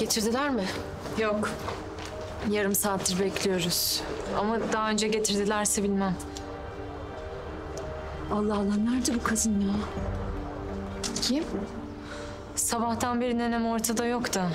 Getirdiler mi? Yok. Yarım saattir bekliyoruz. Ama daha önce getirdilerse bilmem. Allah Allah nerede bu kadın ya? Kim? Sabahtan beri nenem ortada yok da.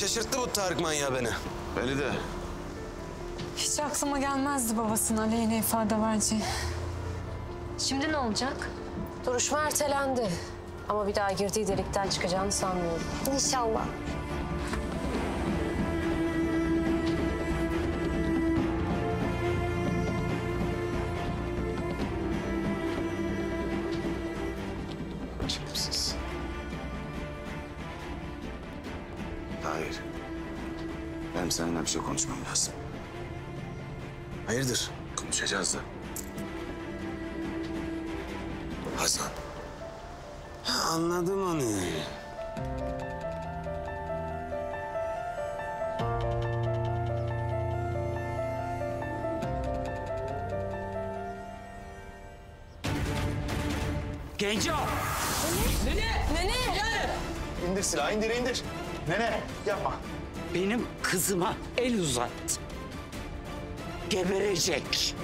Şaşırttı bu Tarık manyağı beni. Beni de. Hiç aklıma gelmezdi babasının aleyhine ifade vereceği. Şimdi ne olacak? Duruşma ertelendi. Ama bir daha girdiği delikten çıkacağını sanmıyorum. İnşallah. Benim seninle bir şey konuşmam lazım. Hayırdır? Konuşacağız da. Hasan. Ha, anladım onu. Genco! İndir silahı, indir, indir. Nene, yapma. Benim kızıma el uzattı. Geberecek.